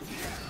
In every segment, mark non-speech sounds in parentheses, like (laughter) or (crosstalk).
Yeah.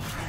Okay. (laughs)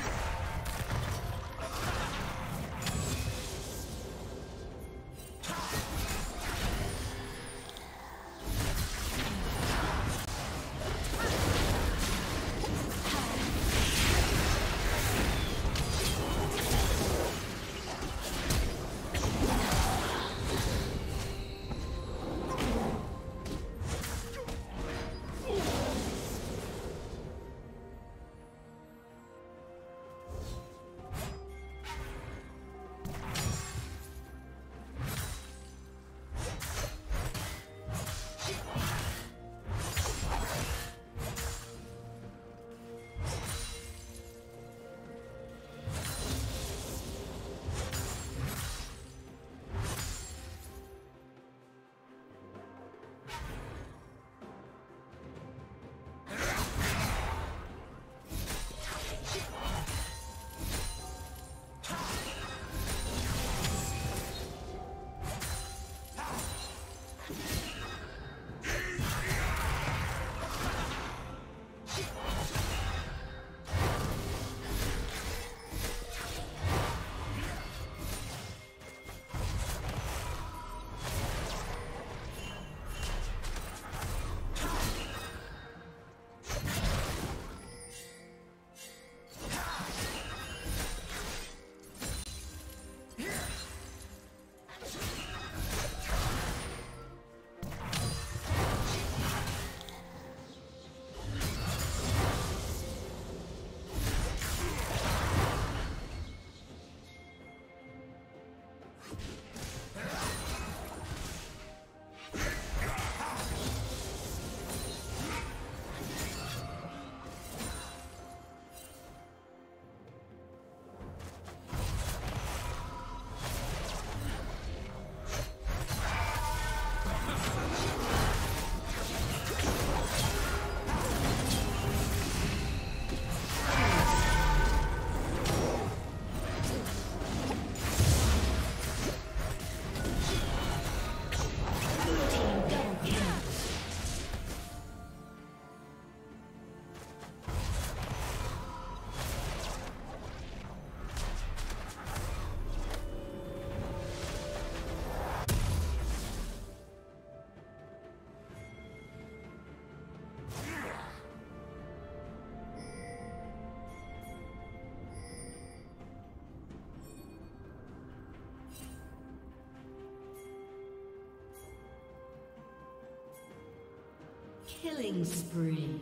Killing spree.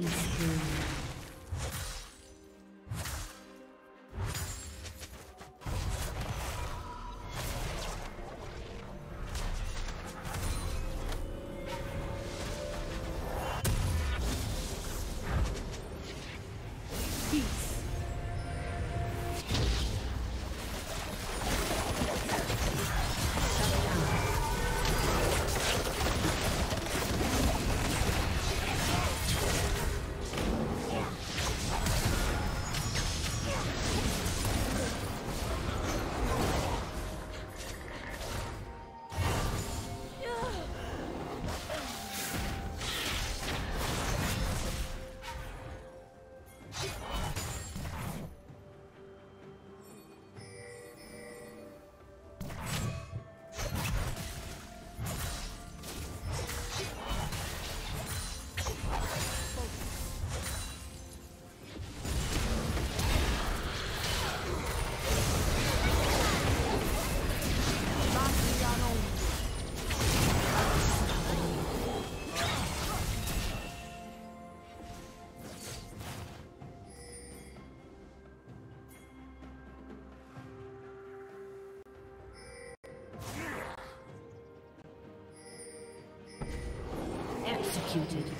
Killing spree. Executed.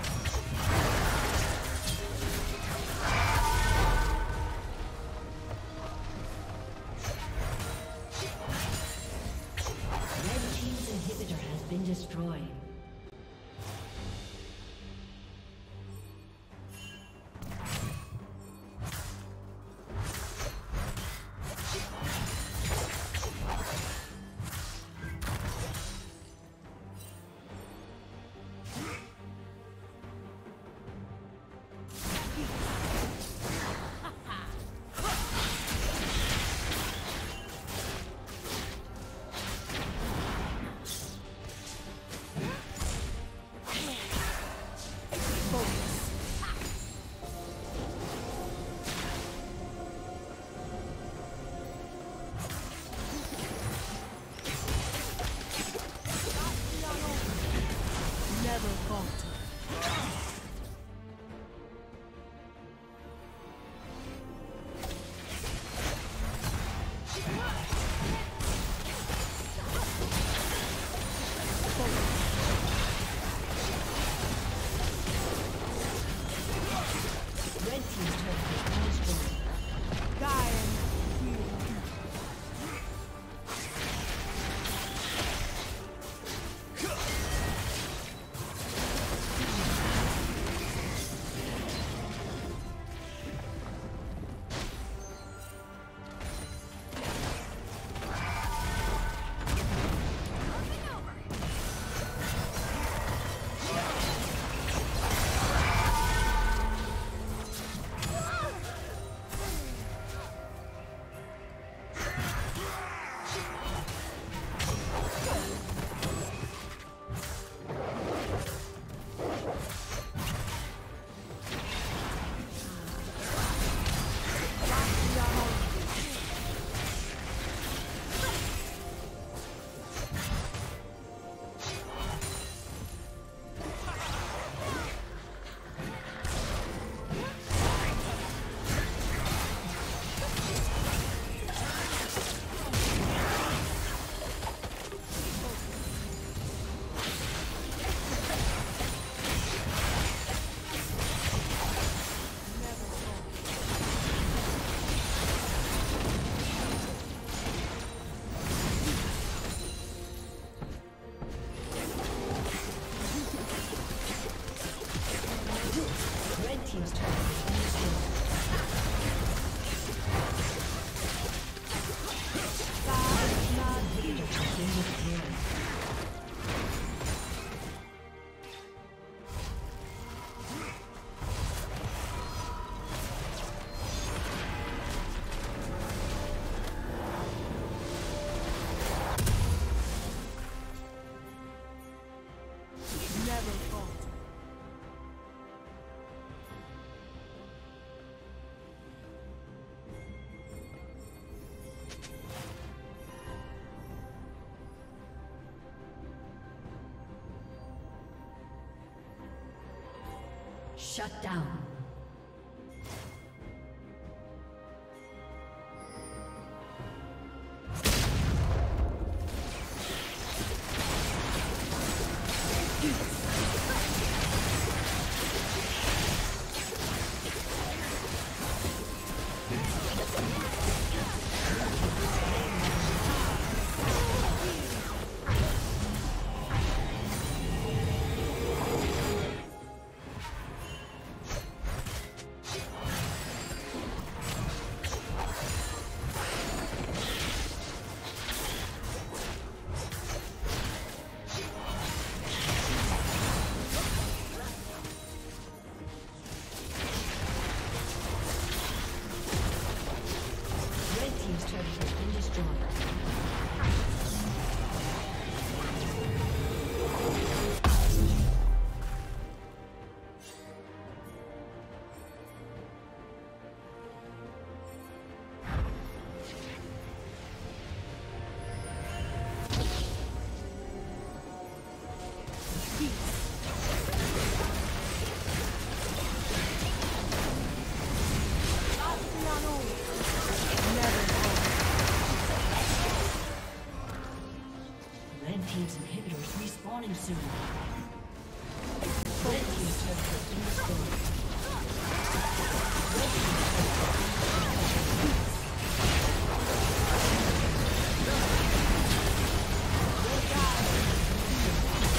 Shut down.